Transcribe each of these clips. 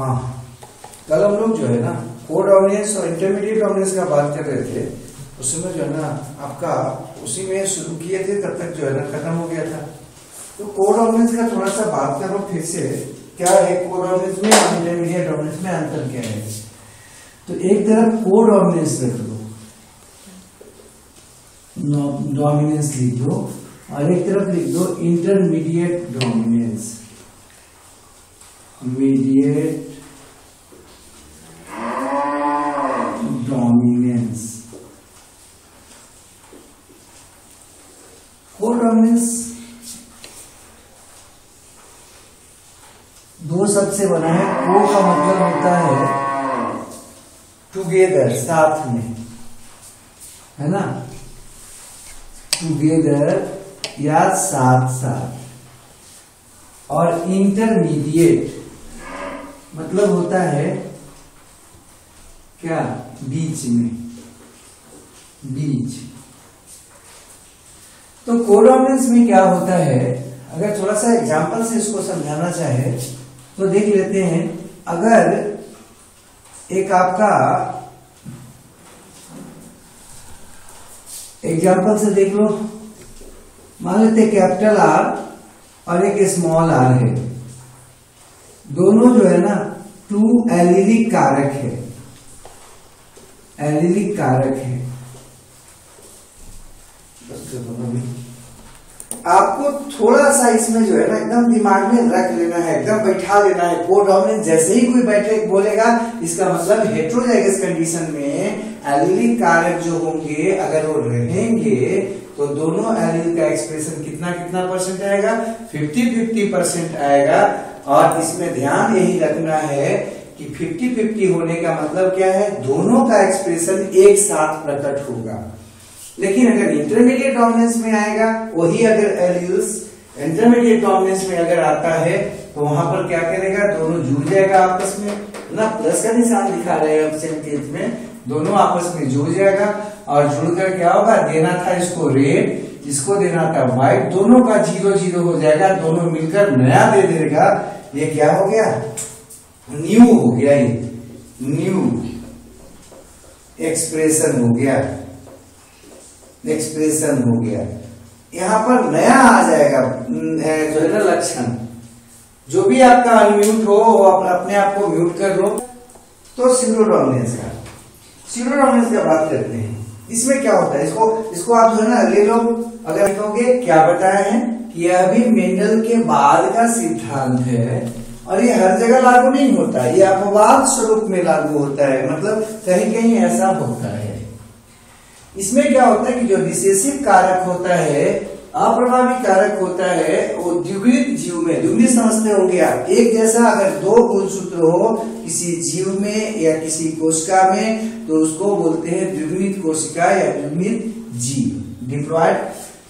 हाँ। कल हम लोग जो है ना को डोमिनेंस और इंटरमीडिएट डोमिनेंस का बात कर रहे थे, उसमें जो है ना, आपका उसी में शुरू किए थे, तब तक जो है ना, खत्म हो गया था। तो को डोमिनेंस का थोड़ा सा बात करो फिर से, क्या है को डोमिनेंस में और इंटरमीडिएट डोमिनेंस में अंतर क्या है? तो एक तरफ़ को डोमिनेंस रख दो। डोमिनेंस लिख दो। और एक तरफ़ लिख दो इंटरमीडिएट डोमिनेंस मीडिएट डोमिनेंस को डोमिनेंस दो शब्द से बना है को का मतलब होता है टुगेदर साथ में। है ना? टुगेदर या साथ साथ। और इंटरमीडिएट मतलब होता है क्या? बीच में। बीच। तो कोडोमिनेंस में क्या होता है? अगर थोड़ा सा एग्जांपल से इसको समझाना चाहे तो देख लेते हैं, अगर एक आपका एग्जांपल से देख लो। मान लेते कैपिटल आर और एक स्मॉल आर है। दोनों जो है ना टू एलिलिक कारक है। एलिलिक कारक है। आपको थोड़ा सा इसमें जो है ना, एकदम दिमाग में रख लेना है, एकदम बैठा लेना है। को डोमिनेंस जैसे ही कोई बैठे बोलेगा, इसका मतलब हेट्रोजाइगस कंडीशन में एलिलिक कारक जो होंगे, अगर वो रहेंगे तो दोनों एलिल का एक्सप्रेशन कितना कितना परसेंट आएगा? 50 50 परसेंट आएगा। और इसमें ध्यान यही रखना है कि 50 50 होने का मतलब क्या है? दोनों का एक्सप्रेशन एक साथ प्रकट होगा। लेकिन अगर इंटरमीडिएट डोमिनेंस में आएगा, वही अगर एलिल्स इंटरमीडिएट डोमिनेंस में अगर आता है तो वहाँ पर क्या करेगा? दोनों जुड़ जाएगा आपस में, ना प्लस का निशान दिखा रहे हैं सेम केस में, दोनों आपस में जुड़ जाएगा। और जुड़कर क्या होगा? देना था इसको रेड इसको देना था व्हाइट दोनों का ज़ीरो ज़ीरो हो जाएगा, दोनों मिलकर नया दे देगा। ये क्या हो गया? न्यू हो गया ये। न्यू एक्सप्रेशन हो गया। एक्सप्रेशन हो गया। यहाँ पर नया आ जाएगा जो है ना लक्षण। जो भी आपका अनम्यूट हो, वो अपने आप को म्यूट कर लो तो सिग्रोडोमिनेंस का। सिग्रोडोमिनेंस का बात करते हैं। इसमें क्या होता है? इसको इसको आप जो है ना ले लो। अगर लिखोगे क्या बताया है? कि यह भी मेंडल के बाद का सिद्धांत है। और ये हर जगह लागू नहीं होता। ये अपवाद स्वरूप में लागू होता है। मतलब कहीं कहीं ऐसा होता है। इसमें क्या होता है कि जो रिसेसिव कारक होता है, अप्रभावी कारक होता है, वो द्विगुणित जीव में, द्विगुणित समझते होंगे आप। एक जैसा अगर दो गुणसूत्र हो, किसी जीव में या किसी कोशिका में तो उसको बोलते हैं द्विगुणित कोशिका या द्विगुणित जीव डिप्लॉयड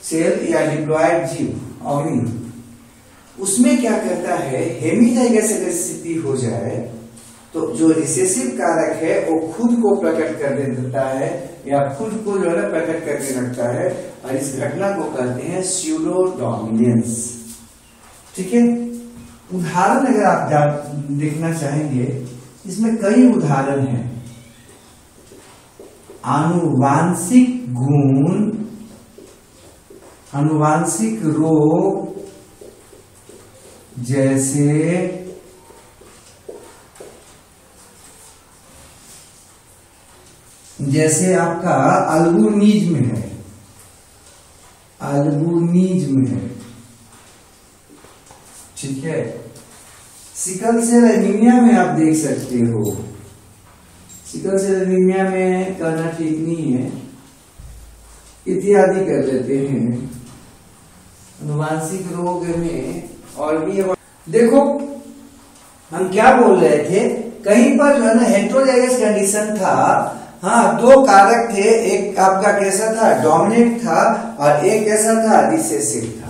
सेल या डिप्लॉयड जीव, अग्नि। उसमें क्या करता है हेमीजाइगस अगर स्थिति हो जाए तो जो रिसेसिव कारक है, वो खुद को प्रकट कर देता है, या खुद को जो है प्रकट करके रखता है। और इस घटना को कहते हैं स्यूडो डोमिनेंस ठीक है? उदाहरण अगर आप देखना चाहेंगे, इसमें कई उदाहरण हैं। आनुवांशिक गुण अनुवांशिक रोग, जैसे जैसे आपका अल्बुनिज्म है। अल्बुनिज्म है। ठीक है? सिकल सेल एनीमिया में आप देख सकते हो। सिकल सेल एनीमिया में कहना ठीक नहीं है। इत्यादि कर लेते हैं। अनुवांशिक रोग में और भी देखो, हम क्या बोल रहे थे? कहीं पर जो है ना हेट्रोजाइगस कंडीशन था। हाँ दो कारक थे। एक आपका कैसा था? डोमिनेंट था और एक कैसा था? रिसेसिव था।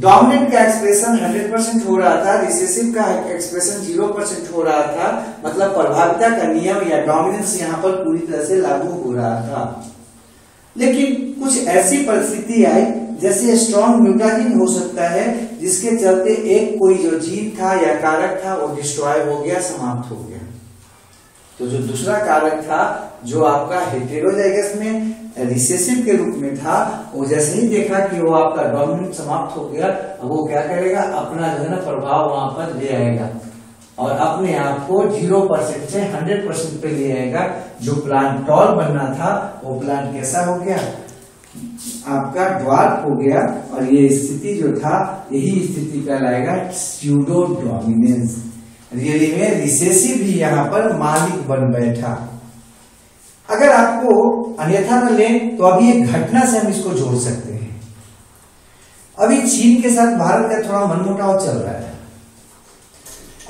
डोमिनेंट का एक्सप्रेशन 100 परसेंट हो रहा था, रिसेसिव का एक्सप्रेशन 0 परसेंट हो रहा था मतलब प्रभाविता का नियम या डोमिनेंस यहाँ पर पूरी तरह से लागू हो रहा था। लेकिन कुछ ऐसी परिस्थिति आई, जैसे स्ट्रॉन्ग म्यूटाजिन हो सकता है, जिसके चलते एक कोई जो जीन था या कारक था, वो डिस्ट्रॉय हो गया, समाप्त हो गया। तो जो दूसरा कारक था, जो आपका हेटेरोजाइगस में रिसेसिव के रूप में था, वो जैसे ही देखा कि वो आपका डोमिनेंट समाप्त हो गया, अब वो क्या करेगा? अपना जो है ना प्रभाव वहाँ पर ले आएगा। और अपने आप को ज़ीरो परसेंट से हंड्रेड परसेंट पे ले आएगा। जो प्लांट टॉल बनना था, वो प्लांट कैसा हो गया? आपका ड्वार्फ हो गया। और ये स्थिति जो था, यही स्थिति कहलाएगा स्यूडो डोमिनेंस रियली में रिसेसिव भी यहाँ पर मालिक बन बैठा। अगर आपको अन्यथा न लें तो अभी एक घटना से हम इसको जोड़ सकते हैं। अभी चीन के साथ भारत का थोड़ा मनमुटाव चल रहा है।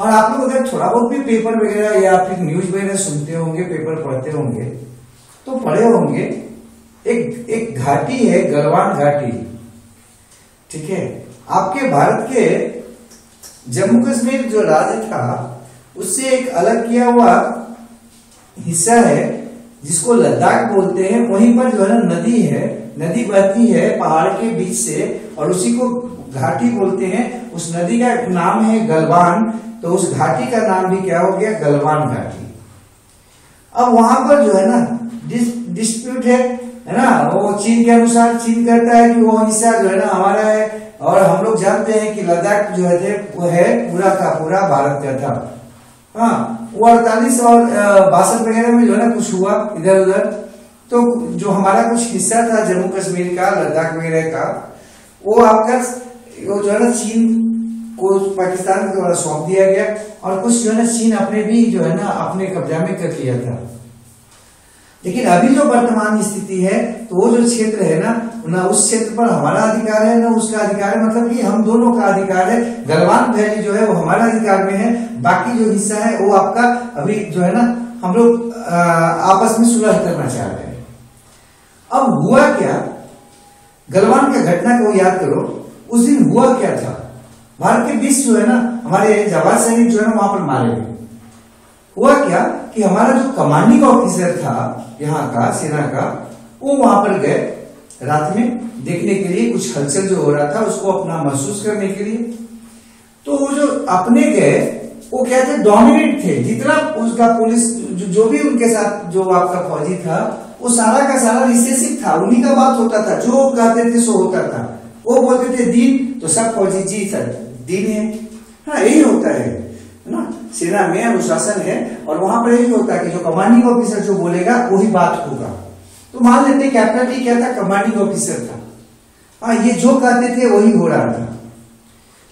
और आप लोग अगर थोड़ा बहुत भी पेपर वगैरह या फिर न्यूज़ वगैरह सुनते होंगे, पेपर पढ़ते होंगे तो पढ़े होंगे, एक एक घाटी है, गलवान घाटी। ठीक है? आपके भारत के जम्मू कश्मीर जो राज्य था उससे एक अलग किया हुआ हिस्सा है जिसको लद्दाख बोलते हैं। वहीं पर जो है ना नदी है नदी बहती है पहाड़ के बीच से और उसी को घाटी बोलते हैं। उस नदी का नाम है गलवान तो उस घाटी का नाम भी क्या हो गया? गलवान घाटी। अब वहाँ पर जो है ना डिस, डिस्प्यूट है है ना? वो चीन के अनुसार चीन कहता है कि वो हिस्सा जो है ना हमारा है। और हम लोग जानते हैं कि लद्दाख जो है वो है पूरा का पूरा भारत का था। हाँ वो अड़तालीस और बासठ वगैरह में जो है ना, कुछ हुआ इधर उधर। तो जो हमारा कुछ हिस्सा था जम्मू कश्मीर का, लद्दाख वगैरह का, वो आपका, वो जो है ना, चीन को, पाकिस्तान के द्वारा सौंप दिया गया और कुछ जो है ना, चीन अपने भी जो है ना, अपने कब्जा में कर लिया था। लेकिन अभी जो वर्तमान स्थिति है तो वो जो क्षेत्र है ना ना उस क्षेत्र पर हमारा अधिकार है, ना उसका अधिकार है। मतलब कि हम दोनों का अधिकार है। गलवान वैली जो है, वो हमारा अधिकार में है। बाकी जो हिस्सा है, वो आपका अभी जो है ना, हम लोग आपस में सुलह करना चाह रहे हैं। अब हुआ क्या? गलवान का घटना को याद करो। उस दिन हुआ क्या था? भारत के बीच जो है ना, हमारे जवान सैनिक जो है ना, वहाँ पर मारे गए। हुआ क्या कि हमारा जो कमांडिंग ऑफिसर था, यहाँ का, सेना का, वो वहाँ पर गए। रात में देखने के लिए कुछ हलचल जो हो रहा था उसको अपना महसूस करने के लिए। तो वो जो अपने गए वो क्या थे? डोमिनेट थे। जितना उसका पुलिस जो, जो भी उनके साथ जो आपका फौजी था वो सारा का सारा रिसेसिव था। उन्हीं का बात होता था। जो कहते थे सो होता था। वो बोलते थे दिन तो सब फौजी जी सर दिन है। हाँ यही होता है। ना? सेना में अनुशासन है और वहाँ पर यही होता है कि जो कमांडिंग ऑफिसर जो बोलेगा वही बात होगा। तो मान लेते कैप्टन भी क्या था? कमांडिंग ऑफिसर था। हाँ ये जो कहते थे वही हो रहा था।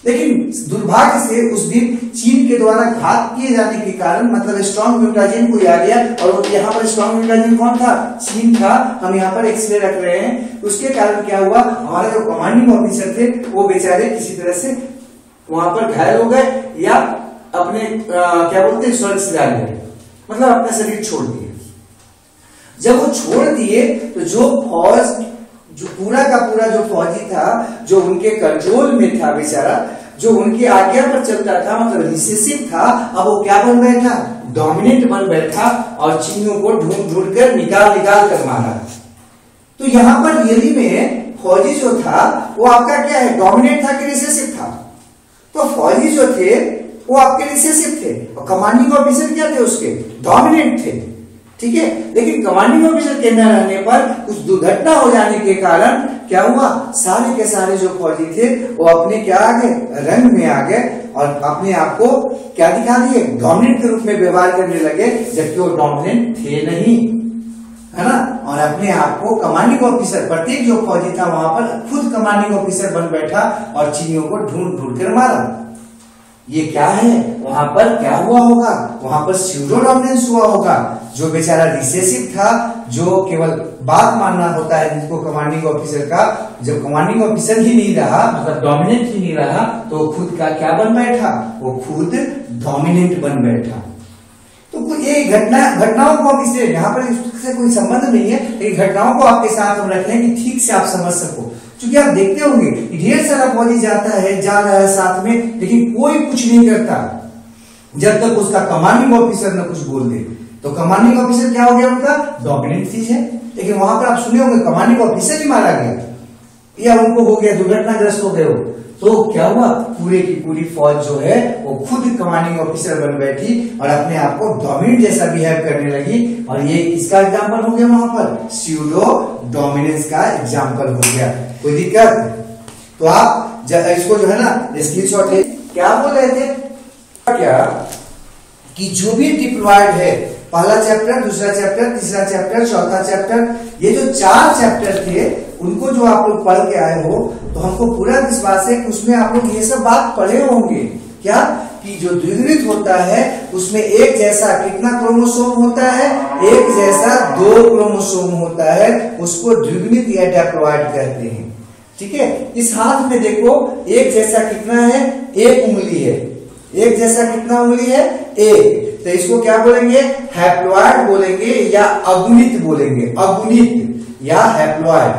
लेकिन दुर्भाग्य से उस दिन चीन के द्वारा घात किए जाने के कारण मतलब स्ट्रॉन्ग म्यूटाजिन को आ गया और यहाँ पर स्ट्रॉन्ग म्यूटाजिन कौन था? चीन था। हम यहाँ पर एक्सरे रख रहे हैं। उसके कारण क्या हुआ? हमारे जो कमांडिंग ऑफिसर थे वो बेचारे किसी तरह से वहाँ पर घायल हो गए या अपने आ, क्या बोलते हैं स्वर्ग से डाल गए। मतलब अपना शरीर छोड़ दिए जब वो छोड़ दिए तो जो फौज, जो पूरा का पूरा जो फौजी था, जो उनके कंट्रोल में था बेचारा, जो उनकी आज्ञा पर चलता था मतलब रिसेसिव था, अब वो क्या बन बैठा? डोमिनेट बन बैठा और चीनों को ढूंढ ढूंढ कर निकाल निकाल कर मारा। तो यहाँ पर रियली में फौजी जो था, वो आपका क्या है? डोमिनेट था कि रिसेसिव था? तो फौजी जो थे, वो आपके रिसेसिव थे। और कमांडिंग ऑफिसर क्या थे उसके? डोमिनेंट थे। ठीक है? लेकिन कमांडिंग ऑफिसर के न रहने पर कुछ दुर्घटना हो जाने के कारण क्या हुआ? सारे के सारे जो फौजी थे, वो अपने क्या आ गए? रंग में आ गए और अपने आप को क्या दिखा दिए? डोमिनेंट के रूप में व्यवहार करने लगे, जबकि वो डोमिनेंट थे नहीं। है ना? और अपने आप को कमांडिंग ऑफिसर प्रत्येक जो फौजी था वहाँ पर खुद कमांडिंग ऑफिसर बन बैठा और चीनियों को ढूंढ ढूंढ कर मारा। ये क्या है? वहाँ पर क्या हुआ होगा? वहाँ पर स्यूडो डोमिनेंस हुआ होगा। जो बेचारा रिसेसिव था, जो केवल बात मानना होता है जिसको कमांडिंग ऑफिसर का, जब कमांडिंग ऑफिसर ही नहीं रहा मतलब डोमिनेंट ही नहीं रहा तो खुद का क्या बन बैठा? वो खुद डोमिनेंट बन बैठा। तो ये घटना, घटनाओं को आप इसे यहाँ पर इससे कोई संबंध नहीं है, लेकिन घटनाओं को आपके साथ हम रख लें कि ठीक से आप समझ सको। क्योंकि आप देखते होंगे, ढेर सारा फौजी जाता है, जा रहा है साथ में, लेकिन कोई कुछ नहीं करता। जब तक उसका कमांडिंग ऑफिसर ना कुछ बोल दे। तो कमांडिंग ऑफिसर क्या हो गया उनका? डोमिनेंट चीज़ है। लेकिन वहाँ पर आप सुने होंगे कमांडिंग ऑफिसर ही मारा गया। या उनको हो गया दुर्घटनाग्रस्त हो गए हो। तो क्या हुआ? पूरे की पूरी फौज जो है, वो खुद कमांडिंग ऑफिसर बन बैठी और अपने आप को डोमिनेट जैसा बिहेव करने लगी। और ये इसका एग्ज़ाम्पल हो गया वहाँ पर? स्यूडो डोमिनेंस का एग्ज़ाम्पल हो गया। कोई दिक्कत? तो आप इसको जो है ना स्क्रीन शॉट क्या बोल रहे थे? क्या? कि जो भी डिप्लॉयड है पहला चैप्टर दूसरा चैप्टर तीसरा चैप्टर चौथा चैप्टर ये जो चार चैप्टर थे, उनको जो आप लोग पढ़ के आए हो तो हमको पूरा विश्वास है कि उसमें आप लोग ये सब बात पढ़े होंगे। क्या? कि जो द्विगुणित होता है, उसमें एक जैसा कितना क्रोमोसोम होता है? एक जैसा दो क्रोमोसोम होता है, उसको द्विगुणित या डेप्लॉयड कहते हैं। ठीक है? इस हाथ में देखो, एक जैसा कितना है? एक उंगली है। एक जैसा कितना उंगली है? एक। तो इसको क्या बोलेंगे? हैप्लॉयड बोलेंगे या अगुणित बोलेंगे। अगुणित या हैप्लॉयड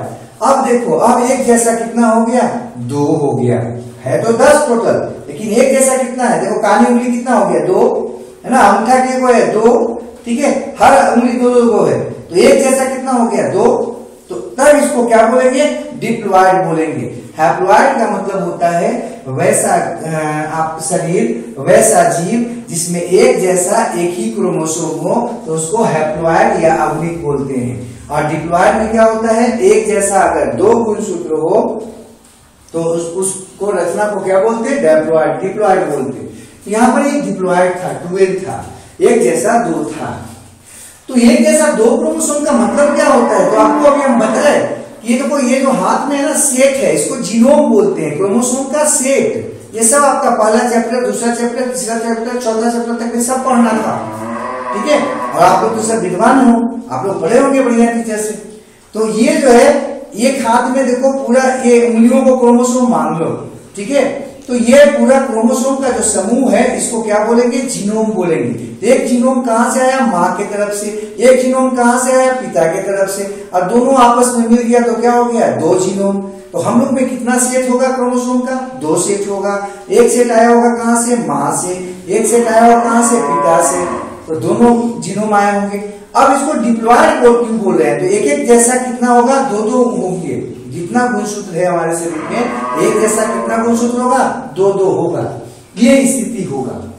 अब देखो, अब एक जैसा कितना हो गया? दो हो गया। है तो दस टोटल लेकिन एक जैसा कितना है? देखो, काली उंगली कितना हो गया? दो। है ना? अंगूठा के को है, दो। ठीक है? हर उंगली दो दो को है। तो एक जैसा कितना हो गया? दो। तो तब इसको क्या बोलेंगे? डिप्लॉयड बोलेंगे। हैप्लॉयड का मतलब होता है वैसा आप शरीर वैसा जीव जिसमें एक जैसा एक ही क्रोमोसोम हो तो उसको हैप्लॉयड या अवनिक बोलते हैं। और डिप्लॉयड में क्या होता है? एक जैसा अगर दो गुणसूत्र हो तो उस, उसको रचना को क्या बोलते हैं? डेप्लॉयड डिप्लॉयड बोलते हैं। यहाँ पर एक डिप्लॉयड था ट्वेल्व था। एक जैसा दो था। तो एक जैसा दो क्रोमोसोम का मतलब क्या होता है? तो आपको अभी हम बताए ये देखो, ये जो हाथ में है ना सेट है, इसको जीनोम बोलते हैं, क्रोमोसोम का सेट ये सब आपका पहला चैप्टर, दूसरा चैप्टर, तीसरा चैप्टर, चौथा चैप्टर तक ये सब पढ़ना था। ठीक है? और आप लोग तो सब विद्वान हो, आप लोग पढ़े होंगे बढ़िया टीचर से। तो ये जो है, एक हाथ में देखो पूरा ये उंगलियों को क्रोमोसोम मान लो। ठीक है? तो ये पूरा क्रोमोसोम का जो समूह है, इसको क्या बोलेंगे? जीनोम बोलेंगे। तो एक जीनोम कहाँ से आया? माँ के तरफ़ से। एक जीनोम कहाँ से आया? पिता के तरफ़ से। और दोनों आपस में मिल गया तो क्या हो गया? दो जीनोम। तो हम लोग में कितना सेट होगा क्रोमोसोम का? दो सेट होगा। एक सेट आया होगा कहाँ से? माँ से। एक सेट आया होगा कहाँ से? पिता से। तो दोनों जीनोम आए होंगे। अब इसको डिप्लॉयड कोड क्यों बोल रहे हैं। तो एक एक जैसा कितना होगा? दो दो होंगे जितना गुणसूत्र है हमारे शरीर में, एक जैसा कितना गुणसूत्र होगा? दो दो होगा। ये स्थिति होगा।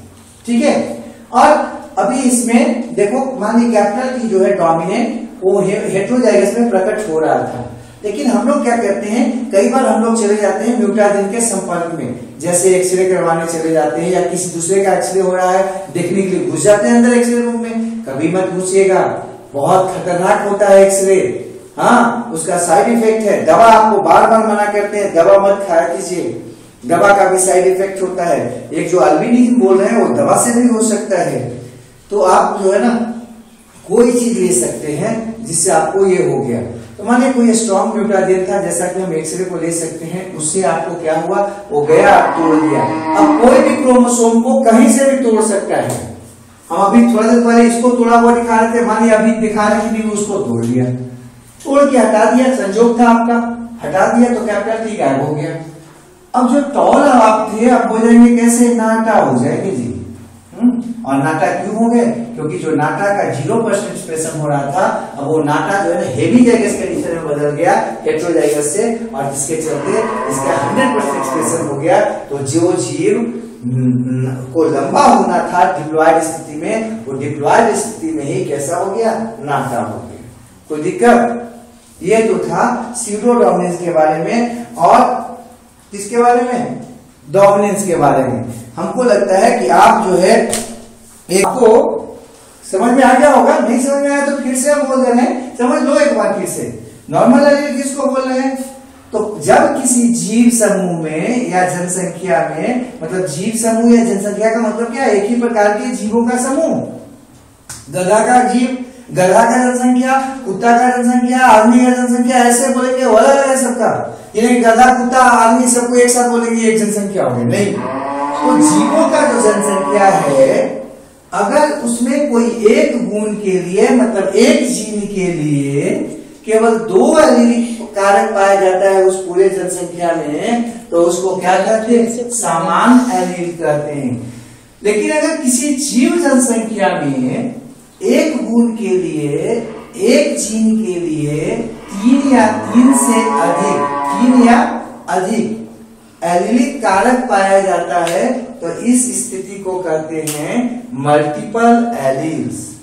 ठीक है? और अभी इसमें देखो, मान ली कैपिटल की जो है डोमिनेंट, वो हेट्रोजाइगस में प्रकट हो रहा था। लेकिन हम लोग क्या करते हैं, कई बार हम लोग चले जाते हैं म्यूटाजिन के संपर्क में। जैसे एक्सरे करवाने चले जाते हैं या किसी दूसरे का एक्सरे हो रहा है, देखने के लिए घुस जाते हैं अंदर एक्सरे रूम में। कभी मत घुसिएगा। बहुत खतरनाक होता है एक्सरे। हाँ उसका साइड इफ़ेक्ट है। दवा आपको बार बार मना करते हैं, दवा मत खाया कीजिए दवा का भी साइड इफ़ेक्ट होता है। एक जो अल्बिनिज्म बोल रहे हैं, वो दवा से भी हो सकता है। तो आप जो है ना, कोई चीज़ ले सकते हैं, जिससे आपको ये हो गया। तो माने कोई स्ट्रॉन्ग म्यूटाजेन था, जैसा कि हम एक्सरे को ले सकते हैं, उससे आपको क्या हुआ? वो गया, तोड़ दिया। अब कोई भी क्रोमोसोम को कहीं से भी तोड़ सकता है। हम अभी थोड़ा देर पहले इसको तोड़ा हुआ दिखा रहे थे, मानिए अभी दिखा रहे कि उसको तोड़ दिया। तोड़ के हटा दिया, संजोग था आपका। हटा दिया तो कैपिटल टी गायब हो गया। अब जो टॉल आप थे, अब हो जाएँगे कैसे? नाटा हो जाएँगे जी। हुँ? हम्म? और नाटा क्यों हो गए? क्योंकि जो नाटा का ज़ीरो परसेंट एक्सप्रेशन हो रहा था, अब वो नाटा जो है ना कंडीशन में बदल गया हेट्रोजाइगस से और जिसके चलते इसका हंड्रेड परसेंट एक्सप्रेशन हो गया। तो जो जीव को लंबा होना था डिप्लॉयड स्थिति में, वो डिप्लॉयड स्थिति में ही कैसा हो गया? नाटा हो गया। कोई दिक्कत? ये तो था सीरो डोमिनेंस के बारे में और किसके बारे में? डोमिनेंस के बारे में। हमको लगता है कि आप जो है, एक को समझ में आ गया होगा, नहीं समझ में आया तो फिर से हम बोल रहे हैं, समझ लो एक बार फिर से। नॉर्मल किसको बोल रहे हैं? तो जब किसी जीव समूह में या जनसंख्या में मतलब जीव समूह या जनसंख्या का मतलब क्या एक ही प्रकार के जीवों का समूह। गधा का जीव गधा का जनसंख्या कुत्ता का जनसंख्या आदमी का जनसंख्या ऐसे बोलेंगे, अलग अलग सबका। यानी गधा, कुत्ता आदमी सबको एक साथ बोलेंगे, एक जनसंख्या होगी। नहीं। तो जीवों का जो जनसंख्या है, अगर उसमें कोई एक गुण के लिए मतलब एक जीन के लिए केवल दो कारक पाया जाता है उस पूरे जनसंख्या में तो उसको क्या कहते हैं? समान कहते हैं। लेकिन अगर किसी जीव जनसंख्या में एक गुण के लिए, एक जीन के लिए तीन या तीन से अधिक, तीन या अधिक एलिलिक कारक पाया जाता है तो इस स्थिति को कहते हैं मल्टीपल एलिल्स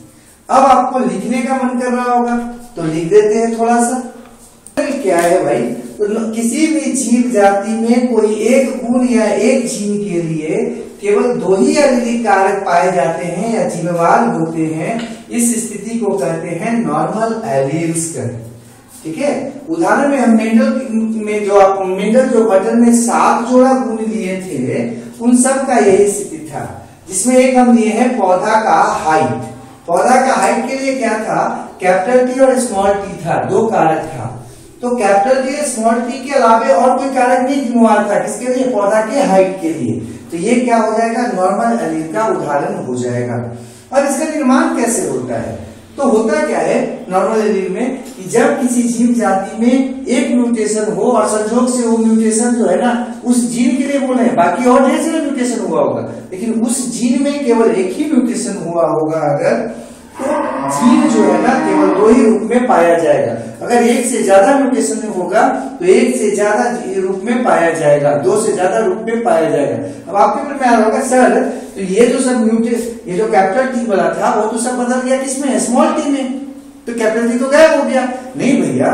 अब आपको लिखने का मन कर रहा होगा तो लिख देते हैं थोड़ा सा क्या है भाई? तो किसी भी जीव जाति में कोई एक गुण या एक जीन के लिए केवल दो ही एलिलिक कारक पाए जाते हैं या जिम्मेवार होते हैं, इस स्थिति को कहते हैं नॉर्मल एलिल्स ठीक है? उदाहरण में हम मेंडल में जो मेंडल जो बटन में सात जोड़ा गुण लिए थे, उन सब का यही स्थिति था। जिसमें एक हम लिए हैं पौधा का हाइट पौधा का हाइट के लिए क्या था? कैपिटल टी और स्मॉल टी था, दो कारक था। तो कैपिटल टी स्मॉल टी के अलावे और कोई कारक नहीं जिम्मेवार था। किसके लिए? पौधा के हाइट के लिए। तो ये क्या हो जाएगा? नॉर्मल एलिन का उदाहरण हो जाएगा। और इसका निर्माण कैसे होता है? तो होता क्या है? नॉर्मल एलिन में कि जब किसी जीव जाति में एक म्यूटेशन हो और संजोग से वो म्यूटेशन जो है ना, उस जीन के लिए बोल रहे हैं। बाकी और ढेर सारे म्यूटेशन हुआ होगा। लेकिन उस जीन में केवल एक ही म्यूटेशन हुआ होगा अगर तो जीन जो है ना, केवल दो ही रूप में पाया जाएगा। अगर एक से ज़्यादा म्यूटेशन होगा तो एक से ज़्यादा रूप में पाया जाएगा, दो से ज़्यादा रूप में पाया जाएगा। अब आपके मन में आ रहा होगा, सर तो ये जो सब म्यूटेशन ये जो कैपिटल टी वाला था, वो तो सब बदल गया किसमें? स्मॉल टी में। तो कैपिटल टी तो गायब हो गया। नहीं भैया,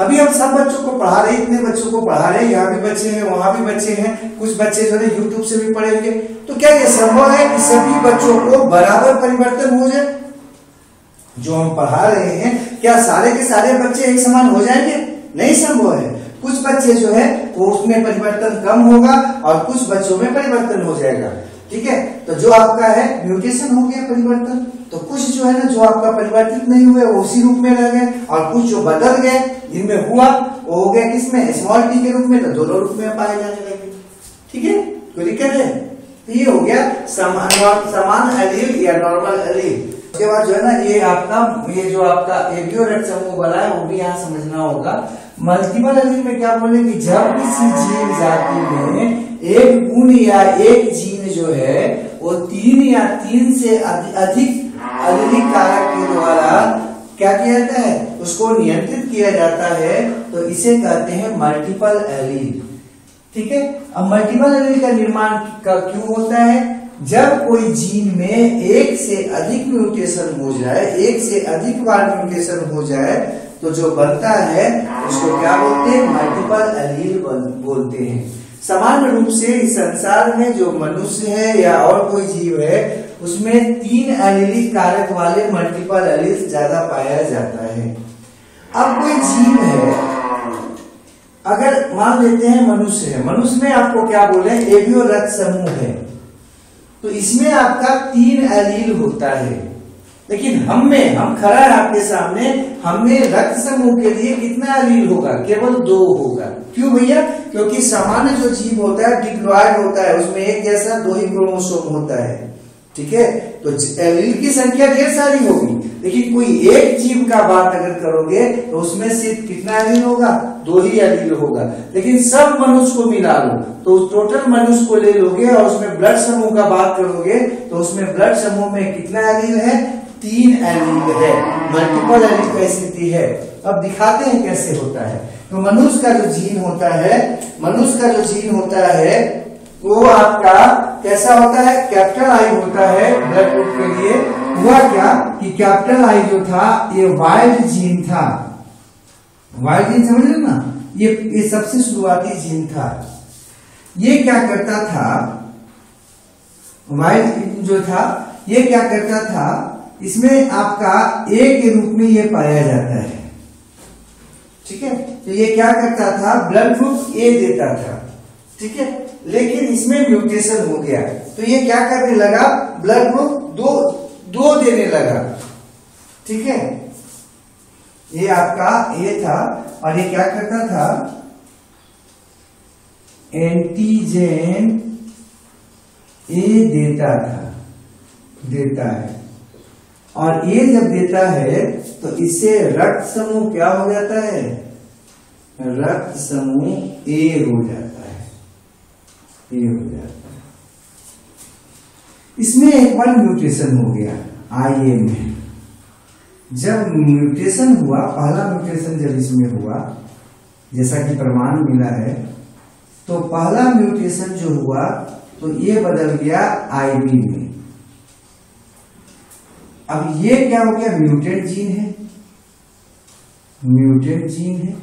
अभी हम सब बच्चों को पढ़ा रहे इतने बच्चों को पढ़ा रहे यहाँ भी बच्चे हैं, वहाँ भी बच्चे हैं, कुछ बच्चे जो है यूट्यूब से भी पढ़े होंगे तो क्या ये संभव है कि सभी बच्चों को बराबर परिवर्तन हो जाए? जो हम पढ़ा रहे हैं, क्या सारे के सारे बच्चे एक समान हो जाएँगे? नहीं संभव है। कुछ बच्चे जो है, वो उसमें परिवर्तन कम होगा और कुछ बच्चों में परिवर्तन हो जाएगा। ठीक है? तो जो आपका है, म्यूटेशन हो गया परिवर्तन। तो कुछ जो है ना, जो आपका परिवर्तित नहीं हुए, वो उसी रूप में रह गए और कुछ जो बदल गए, जिनमें हुआ, वो हो गया किसमें? स्मॉल टी के रूप में तो दोनों रूप में पाए जाने लगे। ठीक है? कोई दिक्कत है? तो ये हो गया समान समान एलील या नॉर्मल एलील उसके बाद जो है ना, ये आपका, ये जो आपका एवियोरेट समूह वाला है, वो भी यहाँ समझना होगा। मल्टीपल एलील में क्या बोले कि जब किसी जीव जाति में एक गुण या एक जीन जो है, वो तीन या तीन से अधिक एलिलिक कारक के द्वारा क्या किया जाता है? उसको नियंत्रित किया जाता है तो इसे कहते हैं मल्टीपल एलील ठीक है? अब मल्टीपल एलील का निर्माण क्यों होता है? जब कोई जीन में एक से अधिक म्यूटेशन हो जाए, एक से अधिक बार म्यूटेशन हो जाए तो जो बनता है, उसको क्या बोलते हैं? मल्टीपल एलील बोलते हैं। सामान्य रूप से इस संसार में जो मनुष्य है या और कोई जीव है, उसमें तीन एलिलिक कारक वाले मल्टीपल एलिल ज़्यादा पाया जाता है। अब कोई जीव है, अगर मान लेते हैं मनुष्य है, मनुष्य में आपको क्या बोले? एवियो रक्त समूह है। तो इसमें आपका तीन एलील होता है। लेकिन हम में, हम खड़ा है आपके सामने हमें रक्त समूह के लिए कितना एलील होगा? केवल दो होगा। क्यों भैया? क्योंकि सामान्य जो जीव होता है, डिप्लॉयड होता है, उसमें एक जैसा दो ही क्रोमोसोम होता है। ठीक है? तो एलील की संख्या ढेर सारी होगी। लेकिन कोई एक जीव का बात अगर करोगे तो उसमें सिर्फ़ कितना एलील होगा? दो ही एलील होगा। लेकिन सब मनुष्य को मिला लो तो टोटल मनुष्य को ले लोगे और उसमें ब्लड समूह का बात करोगे तो उसमें ब्लड समूह में कितना एलील है? तीन एलील है। मल्टीपल एलील का स्थिति है। अब दिखाते हैं कैसे होता है। तो मनुष्य का जो जीन होता है, मनुष्य का जो जीन होता है वो आपका कैसा होता है? कैपिटल आई होता है ब्लड ग्रुप के लिए। हुआ क्या कि कैपिटल आई जो था, ये वाइल्ड जीन था। वाइल्ड जीन समझ रहे ना? ये ये सबसे शुरुआती जीन था। ये क्या करता था? वाइल्ड जो था, ये क्या करता था? इसमें आपका ए के रूप में ये पाया जाता है। ठीक है? तो ये क्या करता था? ब्लड ग्रुप ए देता था। ठीक है? लेकिन इसमें म्यूटेशन हो गया। तो ये क्या करने लगा? ब्लड ग्रुप दो दो देने लगा। ठीक है? ये आपका ए था, और ये क्या करता था? एंटीजेन ए देता था। देता है। और ये जब देता है तो इससे रक्त समूह क्या हो जाता है? रक्त समूह ए हो जाता है। ए हो जाता है। इसमें एक बार म्यूटेशन हो गया आई ए में। जब म्यूटेशन हुआ, पहला म्यूटेशन जब इसमें हुआ, जैसा कि प्रमाण मिला है तो पहला म्यूटेशन जो हुआ तो ये बदल गया आईबी में। अब ये क्या हो गया? म्यूटेंट जीन है। म्यूटेंट जीन है।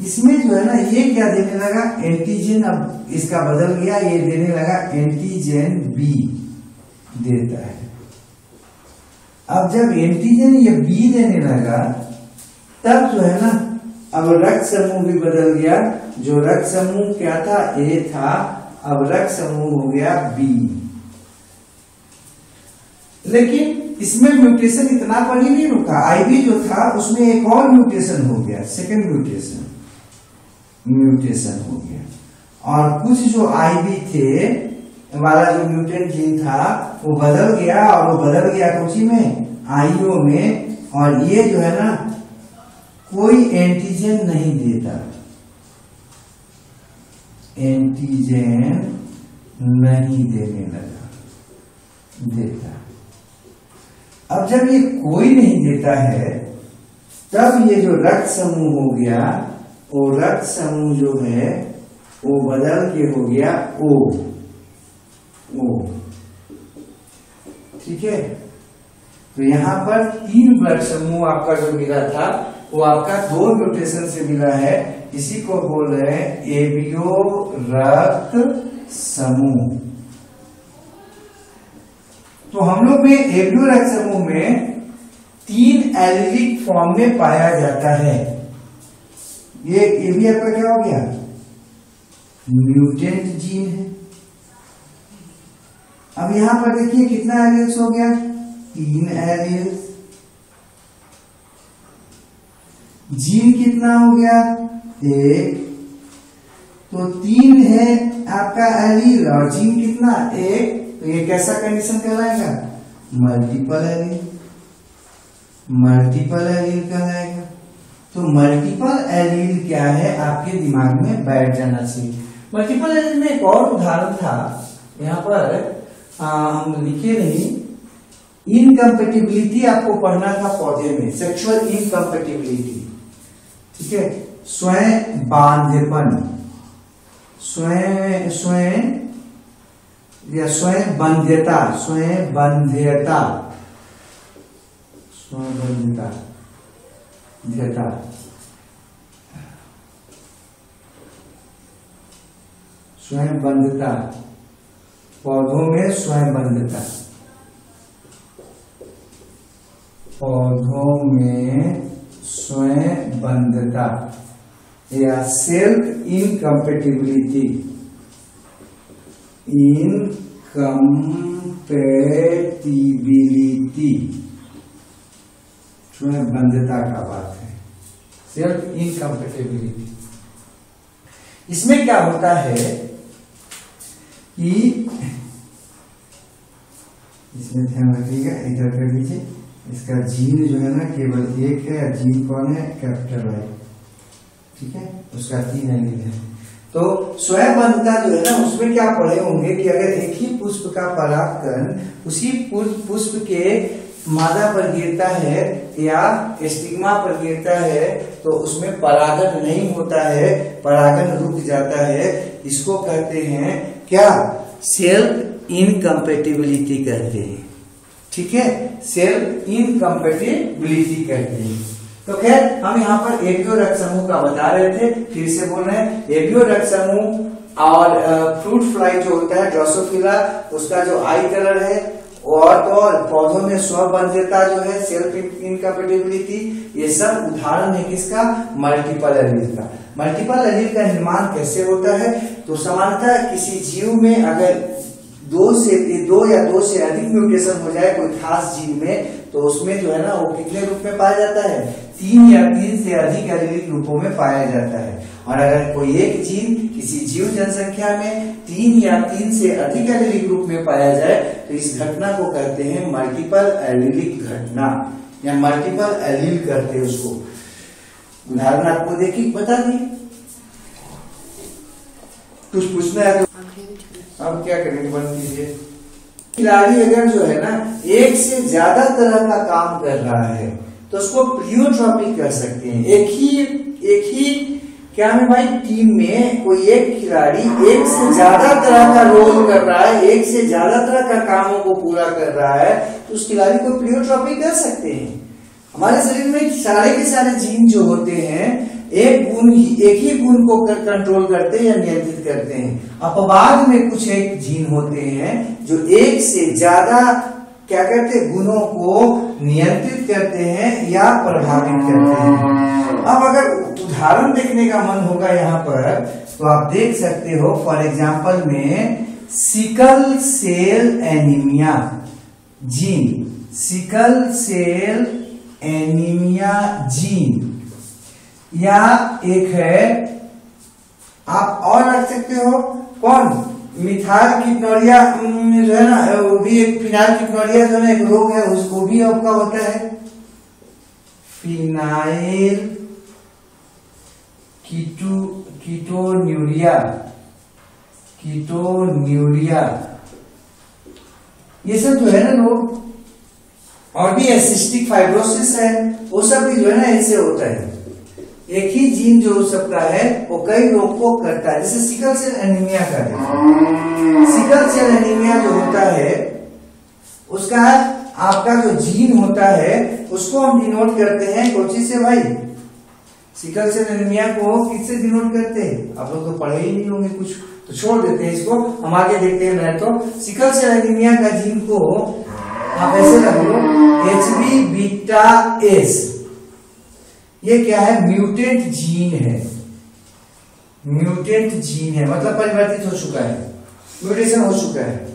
इसमें जो है ना, ये क्या देने लगा? एंटीजन अब इसका बदल गया, ये देने लगा एंटीजन बी देता है। अब जब एंटीजन ये बी देने लगा, तब जो है ना, अब रक्त समूह भी बदल गया। जो रक्त समूह क्या था? ए था। अब रक्त समूह हो गया बी लेकिन इसमें म्यूटेशन इतना पर ही नहीं रुका। आईबी जो था, उसमें एक और म्यूटेशन हो गया सेकंड म्यूटेशन। म्यूटेशन हो गया। और कुछ जो आईबी थे, वाला जो म्यूटेंट जीन था, वो बदल गया और वो बदल गया कुछ में? आईओ में। और ये जो है ना, कोई एंटीजन नहीं देता। एंटीजन नहीं देने लगा। देता। अब जब ये कोई नहीं देता है, तब ये जो रक्त समूह हो गया वो रक्त समूह जो है वो बदल के हो गया ओ। ओ। ठीक है? तो यहाँ पर तीन ब्लड समूह आपका जो मिला था, वो आपका दो म्यूटेशन से मिला है। इसी को बोल रहे हैं एबियो रक्त समूह। तो हम लोग में एबियो रक्त समूह में तीन एलिलिक फॉर्म में पाया जाता है। ये ये आपका क्या हो गया? म्यूटेंट जीन है। अब यहाँ पर देखिए कितना एलिल्स हो गया। तीन एलिल्स जीन कितना हो गया? एक। तो तीन है आपका एलील, और जीन कितना? एक। तो ये कैसा कंडीशन कहलाएगा? Multiple allele. मल्टीपल एलील कहलाएगा। तो मल्टीपल एलील क्या है? आपके दिमाग में बैठ जाना चाहिए। मल्टीपल एलील में एक और उदाहरण था। यहाँ पर आ, हम लिखे नहीं। इनकम्पेटिबिलिटी आपको पढ़ना था पौधे में। सेक्सुअल इनकम्पेटिबिलिटी ठीक है? स्वयं बांध्यपन स्वयं स्वयं या स्वयं बंध्यता। स्वयं बंध्यता। स्वयं बंध्यता। ध्यता स्वयं बंधता पौधों में स्वयं बंधता पौधों में स्वयं बंधता या सेल्फ इनकम्पेटिबिलिटी इनकम्पेटिबिलिटी स्वयं बंधता का बात सेल्फ इनकम्पेटिबिलिटी इसमें क्या होता है कि इसमें ध्यान रखिएगा, इधर कर लीजिए इसका जीन जो है ना, केवल एक है, जीन कौन है? Capital Y. ठीक है? उसका तीन एंगल है तो स्वयं बंधता जो है ना, उसमें क्या पढ़े होंगे कि अगर एक ही पुष्प का परागकण उसी पुष्प के मादा पर गिरता है या स्टिग्मा पर गिरता है तो उसमें परागन नहीं होता है परागन रुक जाता है। इसको कहते हैं, क्या? सेल्फ इनकम्पेटिबिलिटी कहते हैं। ठीक है? सेल्फ इनकम्पेटिबिलिटी कहते हैं। तो खैर, हम यहाँ पर एबियो रक्त समूह का बता रहे थे, फिर से बोल रहे हैं एबियो रक्त समूह और फ्रूट फ्लाई जो होता है ड्रोसोफिला उसका जो आई कलर है और तो और पौधों में स्वबंधता जो है सेल्फ इनकेबिलिटी ये सब उदाहरण है किसका? मल्टीपल एलिल का। मल्टीपल एलिल का निर्माण कैसे होता है? तो समानता किसी जीव में अगर दो से, दो या दो से अधिक म्यूटेशन हो जाए कोई खास जीन में तो उसमें जो है ना, वो कितने रूप में पाया जाता है? तीन या तीन से अधिक एलिलिक रूपों में पाया जाता है। और अगर कोई एक जीन किसी जीव जनसंख्या में तीन या तीन से अधिक एलिलिक रूप में पाया जाए तो इस घटना को कहते हैं मल्टीपल एलिलिक घटना, या मल्टीपल एलिल कहते हैं उसको। उदाहरण आपको देखिए, बता दिए कुछ पूछना है तो अब क्या करेंगे बंद कीजिए। खिलाड़ी अगर जो है ना, एक से ज़्यादा तरह का काम कर रहा है तो उसको प्लियोट्रॉपी कर सकते हैं। एक ही एक ही, क्या है भाई टीम में कोई एक खिलाड़ी एक से ज़्यादा तरह का रोल कर रहा है, एक से ज़्यादा तरह का कामों को पूरा कर रहा है तो उस खिलाड़ी को प्लियोट्रॉपी कर सकते हैं। हमारे शरीर में सारे के सारे जीन जो होते हैं एक गुण ही एक ही गुण को कर, कंट्रोल करते हैं या नियंत्रित करते हैं। अपवाद में कुछ एक जीन होते हैं जो एक से ज़्यादा क्या करते गुणों को नियंत्रित करते हैं या प्रभावित करते हैं। अब अगर उदाहरण देखने का मन होगा यहाँ पर तो आप देख सकते हो फॉर एग्ज़ाम्पल में sickle cell anaemia gene. Sickle cell anaemia gene. या एक है। आप और रख सकते हो। कौन? मिथाइल किटनोरिया जो है ना वो भी एक फिनाइल किटनोरिया जो है एक रोग है, उसको भी आपका होता है। Phenyl keto, ketonuria. कीटोन्यूरिया। ये सब जो है ना रोग, और भी एसिस्टिक फाइब्रोसिस है, वो सब भी जो है ना इससे होता है। एक ही जीन जो सकता है, वो कई रोग को करता है। जैसे सिकल सेल एनीमिया का है। सिकल सेल एनीमिया जो होता है, उसका आपका जो जीन होता है, उसको हम डिनोट करते हैं कोची से भाई। सिकल सेल एनीमिया को किससे डिनोट करते हैं? आप लोग तो पढ़े ही नहीं होंगे कुछ। तो छोड़ देते हैं इसको। हम आगे देखते हैं मैं तो। सिकल सेल एनीमिया का जीन को आप ऐसे रख लो एच बी बीटा एस ये क्या है? म्यूटेंट जीन है। म्यूटेंट जीन है। मतलब परिवर्तित हो चुका है। म्यूटेशन हो चुका है।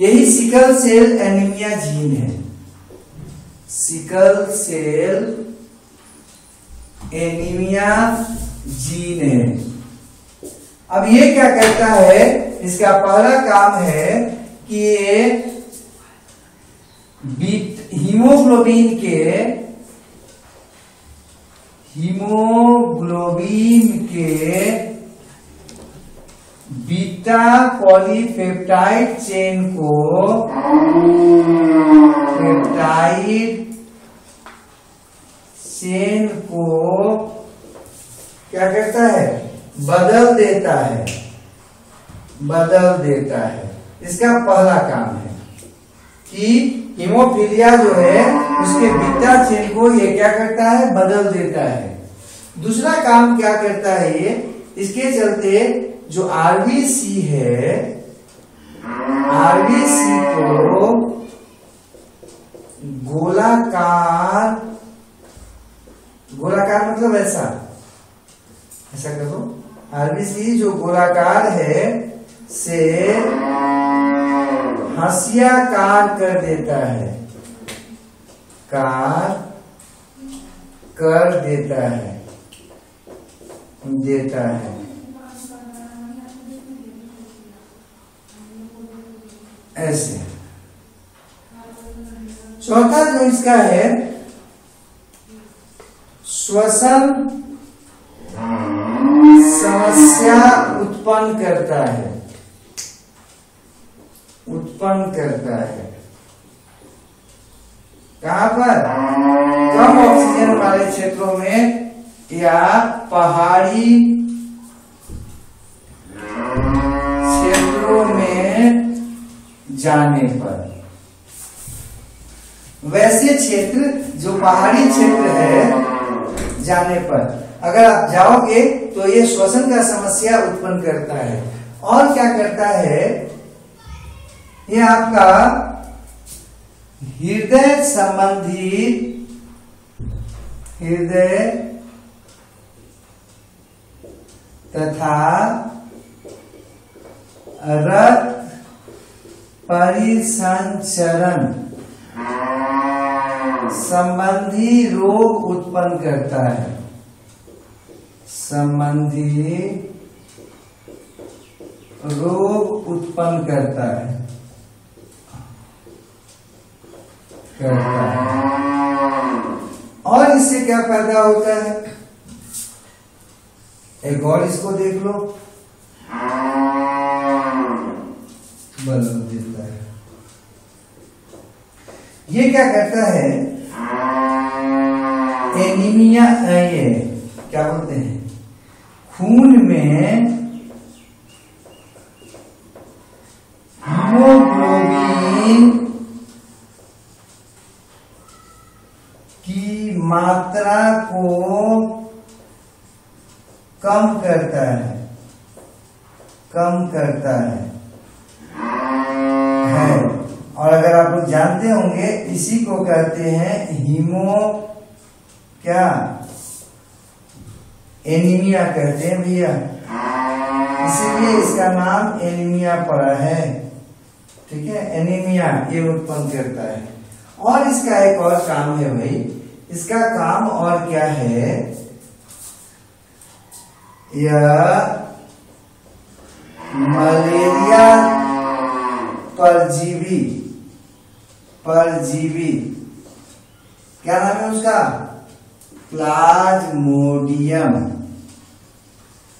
यही सिकल सेल एनीमिया जीन है। सिकल सेल एनीमिया जीन है। अब ये क्या कहता है? इसका पहला काम है कि ये हीमोग्लोबिन के हीमोग्लोबिन के बीटा पॉलीपेप्टाइड चेन को पेप्टाइड चेन को क्या करता है? बदल देता है। बदल देता है। इसका पहला काम है कि हीमोफीलिया जो है, उसके बीटा चेन को ये क्या करता है? बदल देता है। दूसरा काम क्या करता है ये? इसके चलते जो आरबीसी है आरबीसी को गोलाकार गोलाकार मतलब ऐसा। ऐसा करो। आरबीसी जो गोलाकार है, से हसिया कार कर देता है। कार कर देता है। देता है। ऐसे। चौथा जो इसका है, श्वसन समस्या उत्पन्न करता है। उत्पन्न करता है। कहा पर? कम ऑक्सीजन वाले क्षेत्रों में या पहाड़ी क्षेत्रों में जाने पर? वैसे क्षेत्र जो पहाड़ी क्षेत्र है, जाने पर। अगर आप जाओगे तो ये श्वसन का समस्या उत्पन्न करता है। और क्या करता है? ये आपका हृदय संबंधी, हृदय तथा रक्त परिसंचरण संबंधी रोग उत्पन्न करता है। संबंधी रोग उत्पन्न करता है। करता है। और इससे क्या फ़ायदा होता है? एक और इसको देख लो। बदल देता है। ये क्या करता है? एनीमिया ये क्या बोलते हैं? खून में हीमोग्लोबिन की मात्रा को कम करता है। कम करता है। है। और अगर आप लोग जानते होंगे, इसी को कहते हैं हीमो क्या? एनीमिया कहते हैं भैया। इसीलिए इसका नाम एनीमिया पड़ा है। ठीक है? एनीमिया ये उत्पन्न करता है। और इसका एक और काम है भाई। इसका काम और क्या है? यह मलेरिया परजीवी परजीवी क्या नाम है उसका? प्लाज्मोडियम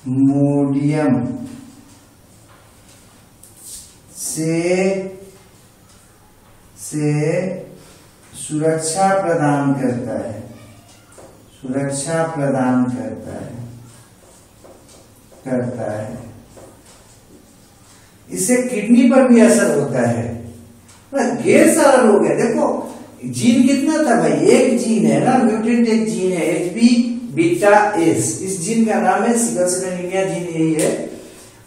मोडियम से से सुरक्षा प्रदान करता है। सुरक्षा प्रदान करता है। करता है। इससे किडनी पर भी असर होता है। ढेर सारा रोग है। देखो, जीन कितना था भाई? एक जीन है ना, म्यूटेंट एक जीन है एच बी बीटा एस इस जीन का नाम है सिकल सेल एनीमिया जीन, यही है।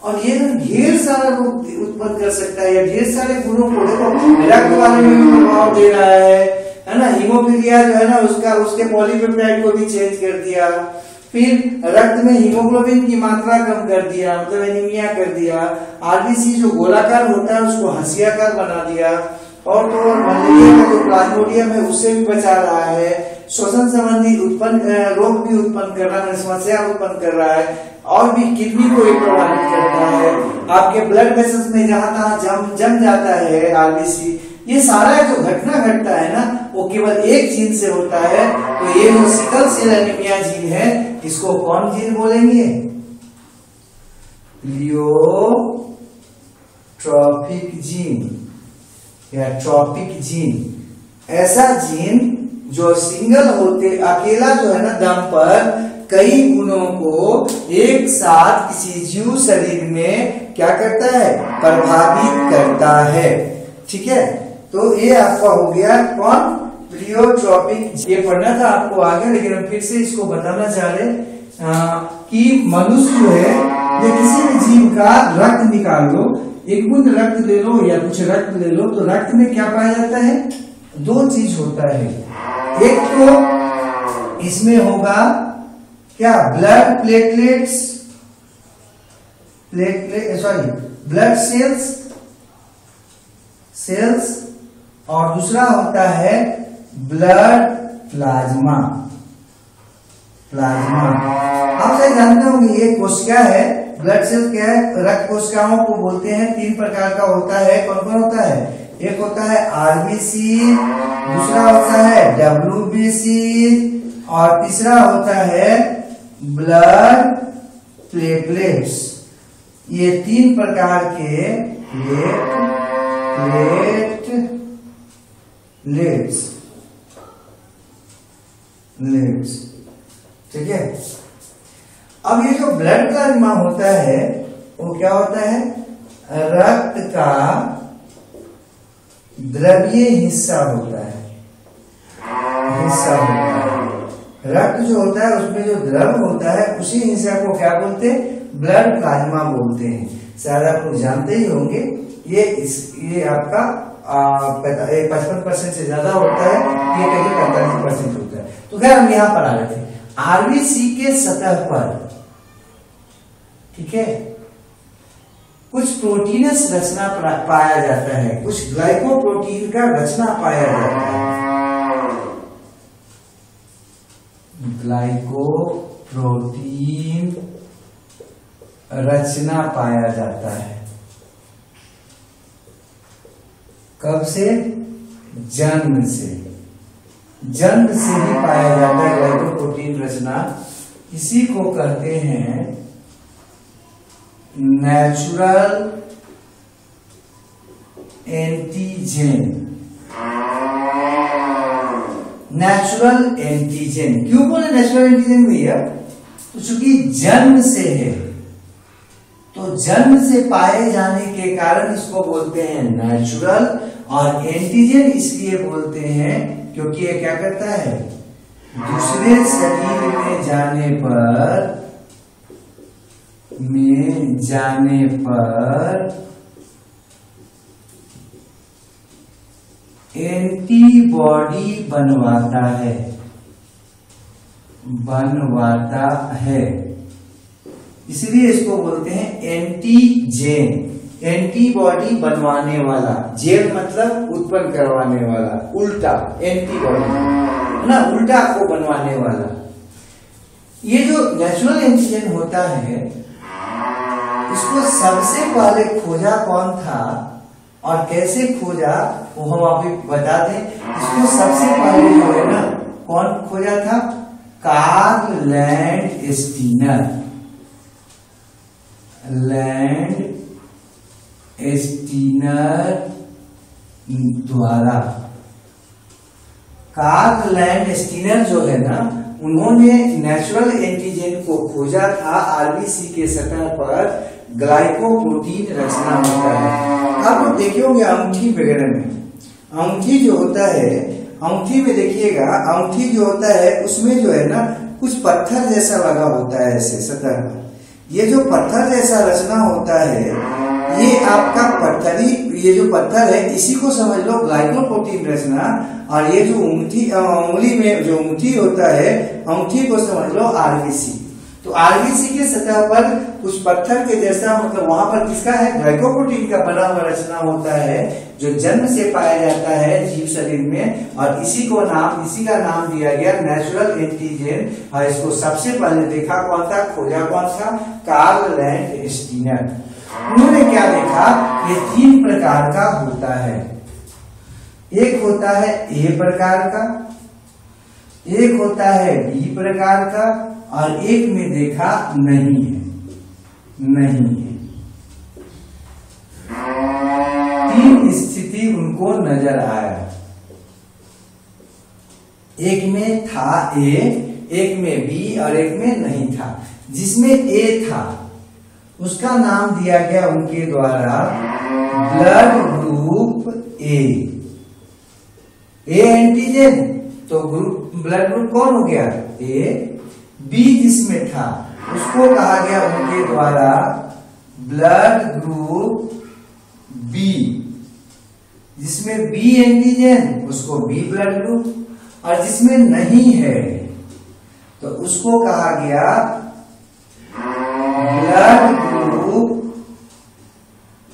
और ये ना ढेर सारा रोग उत्पन्न कर सकता है ढेर सारे गुणों को देखो रक्त वाले में प्रभाव दे रहा है है ना? हीमोफीलिया जो है ना, उसका, उसके पॉलीपेप्टाइड को भी चेंज कर दिया। फिर रक्त में हीमोग्लोबिन की मात्रा कम कर दिया मतलब एनीमिया कर दिया आरबीसी जो गोलाकार होता है उसको हंसियाकार बना दिया, और तो मलेरिया का जो है उससे भी बचा रहा है। श्वसन संबंधी उत्पन्न रोग भी उत्पन्न कर रहा है समस्या उत्पन्न कर रहा है, और भी किडनी को भी प्रभावित करता है। आपके ब्लड वेसल्स में जहाँ तहां जम जम जाता है आरबीसी ये सारा जो घटना घटता है ना, वो केवल एक जीन से होता है। तो ये जो सिकल सेल एनीमिया जीन है, इसको कौन जीन बोलेंगे? लियोट्रॉपिक जीन या ट्रॉपिक जीन ऐसा जीन जो सिंगल होते, अकेला जो है ना दम पर, कई गुणों को एक साथ किसी जीव शरीर में क्या करता है? प्रभावित करता है। ठीक है? तो ये आपका हो गया कौन? प्लियोट्रॉपिक ये पढ़ना था आपको आगे, लेकिन हम फिर से इसको बताना चाह रहे कि मनुष्य जो है, या किसी भी जीव का रक्त निकाल लो, एक बूंद रक्त ले लो या कुछ रक्त ले लो तो रक्त में क्या पाया जाता है? दो चीज़ होता है। एक तो इसमें होगा क्या? Blood platelets platelet sorry blood cells cells और दूसरा होता है ब्लड प्लाज्मा। प्लाज्मा। आप सही जानते होंगे, ये कोशिका है। ब्लड सेल क्या है? रक्त कोशिकाओं को बोलते हैं। तीन प्रकार का होता है। कौन कौन होता है? एक होता है आरबीसी दूसरा होता है डब्ल्यूबीसी और तीसरा होता है ब्लड प्लेटलेट्स। ये तीन प्रकार के प्लेट प्लेट प्लेटलेट्स लेट्स ठीक है? अब ये जो ब्लड प्लाज्मा होता है, वो क्या होता है? रक्त का द्रव्य हिस्सा होता है। हिस्सा होता है। रक्त जो होता है, उसमें जो द्रव होता है, उसी हिस्सा को क्या बोलते हैं? ब्लड प्लाज्मा बोलते हैं। शायद आप लोग जानते ही होंगे, ये इस, ये आपका पचपन परसेंट से ज़्यादा होता है, ये कहीं पैंतालीस परसेंट होता है। तो खैर, हम यहाँ पर आ रहे थे। आरबीसी के सतह पर, ठीक है, कुछ प्रोटीनस रचना पाया जाता है। कुछ ग्लाइकोप्रोटीन का रचना पाया जाता है। ग्लाइकोप्रोटीन रचना पाया जाता है। कब से? जन्म से। जन्म से ही पाया जाता है ग्लाइकोप्रोटीन रचना। इसी को कहते हैं नेचुरल एंटीजन नेचुरल एंटीजन क्यों बोले नेचुरल एंटीजन भैया? तो चूँकि जन्म से है तो जन्म से पाए जाने के कारण इसको बोलते हैं नेचुरल और एंटीजन इसलिए बोलते हैं क्योंकि ये क्या करता है? दूसरे शरीर में जाने पर, में जाने पर एंटीबॉडी बनवाता है। बनवाता है। इसलिए इसको बोलते हैं एंटीजेन एंटीबॉडी बनवाने वाला, जेल मतलब उत्पन्न करवाने वाला, उल्टा, एंटीबॉडी, है ना? उल्टा को बनवाने वाला। ये जो नेचुरल एंटीजन होता है, इसको सबसे पहले खोजा कौन था और कैसे खोजा, वो हम आप बता दें इसको सबसे पहले जो है ना, कौन खोजा था? Karl Landsteiner. लैंड स्टीनर द्वारा। कार्ल लैंड स्टीनर जो है ना, उन्होंने नेचुरल एंटीजन को खोजा था आरबीसी के सतह पर ग्लाइकोप्रोटीन रचना होता है। आप लोग देखे होंगे अंगूठी वगैरह में। अंगूठी जो होता है, अंगूठी में देखिएगा, अंगूठी जो होता है, उसमें जो है ना, कुछ पत्थर जैसा लगा होता है ऐसे सतह पर। ये जो पत्थर जैसा रचना होता है ये आपका पत्थरी, ये जो पत्थर है, इसी को समझ लो ग्लाइकोप्रोटीन रचना, और ये जो उंगली उंगली में जो अंगूठी होता है, अंगूठी को समझ लो आरबीसी तो आरबीसी के सतह पर कुछ पत्थर के जैसा मतलब वहाँ पर किसका है? ग्लाइकोप्रोटीन का बना हुआ रचना होता है, जो जन्म से पाया जाता है जीव शरीर में, और इसी को नाम, इसी का नाम दिया गया नेचुरल एंटीजन और इसको सबसे पहले देखा कौन था? खोजा कौन था? कार्ल लैंड स्टीनर उन्होंने क्या देखा? ये तीन प्रकार का होता है। एक होता है ए प्रकार का, एक होता है बी प्रकार का, और एक में देखा नहीं है। नहीं है। तीन स्थिति उनको नज़र आया। एक में था ए, एक में बी, और एक में नहीं था। जिसमें ए था उसका नाम दिया गया उनके द्वारा blood group A. A antigen तो ग्रुप, ब्लड ग्रुप कौन हो गया? ए, बी जिसमें था, उसको कहा गया उनके द्वारा ब्लड ग्रुप बी। जिसमें बी एंटीजन, उसको बी ब्लड ग्रुप, और जिसमें नहीं है तो उसको कहा गया ब्लड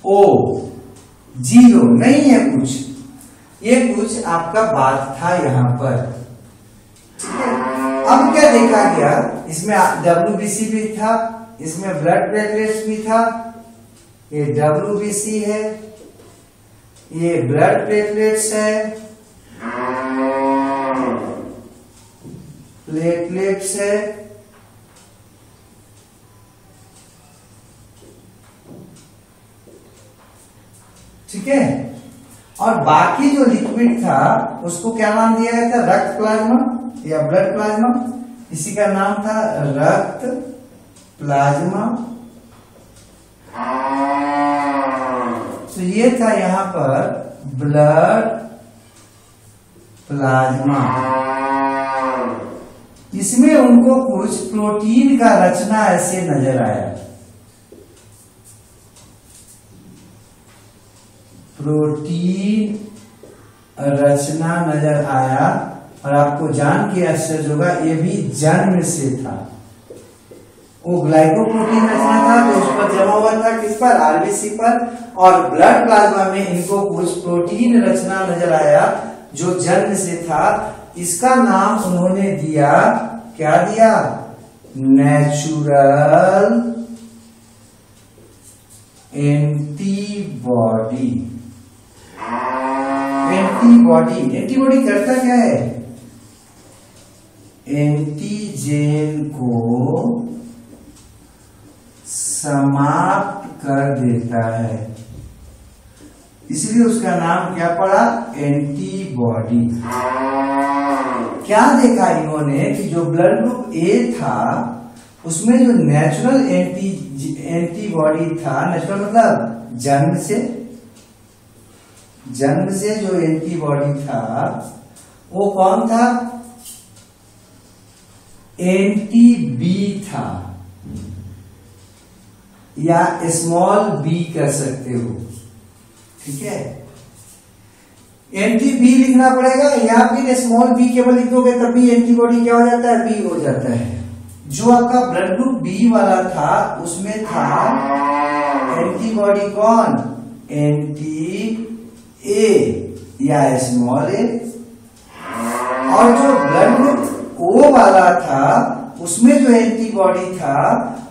ओ, ज़ीरो, नहीं है कुछ। ये कुछ आपका बात था यहाँ पर। अब क्या देखा गया? इसमें डब्ल्यूबीसी भी था, इसमें ब्लड प्लेटलेट्स भी था, ये डब्ल्यूबीसी है, ये ब्लड प्लेटलेट्स है प्लेटलेट्स है ठीक है? और बाकी जो लिक्विड था, उसको क्या नाम दिया गया था? रक्त प्लाज्मा या ब्लड प्लाज्मा इसी का नाम था रक्त प्लाज्मा। तो ये था यहाँ पर ब्लड प्लाज्मा इसमें उनको कुछ प्रोटीन का रचना ऐसे नज़र आया। प्रोटीन रचना नज़र आया और आपको जान के आश्चर्य होगा, ये भी जन्म से था। वो ग्लाइकोप्रोटीन रचना था तो उस पर जमा हुआ था, किस पर? आरबीसी पर। और ब्लड प्लाज्मा में इनको कुछ प्रोटीन रचना नज़र आया, जो जन्म से था। इसका नाम उन्होंने दिया, क्या दिया? नेचुरल एंटीबॉडी एंटीबॉडी एंटीबॉडी करता क्या है? एंटीजेन को समाप्त कर देता है। इसलिए उसका नाम क्या पड़ा? एंटीबॉडी। क्या देखा इन्होंने कि जो ब्लड ग्रुप ए था, उसमें जो नेचुरल एंटी एंटीबॉडी था नेचुरल मतलब जन्म से जन्म से जो एंटीबॉडी था, वो कौन था? एंटी बी था। या स्मॉल बी कर सकते हो। ठीक है? एंटी बी लिखना पड़ेगा। या फिर स्मॉल बी केवल लिख दोगे तभी एंटीबॉडी क्या हो जाता है? बी हो जाता है। जो आपका ब्लड ग्रुप बी वाला था, उसमें था एंटीबॉडी कौन? एंटी ए या स्मॉल ए और जो ब्लड ग्रुप ओ वाला था, उसमें जो एंटीबॉडी था,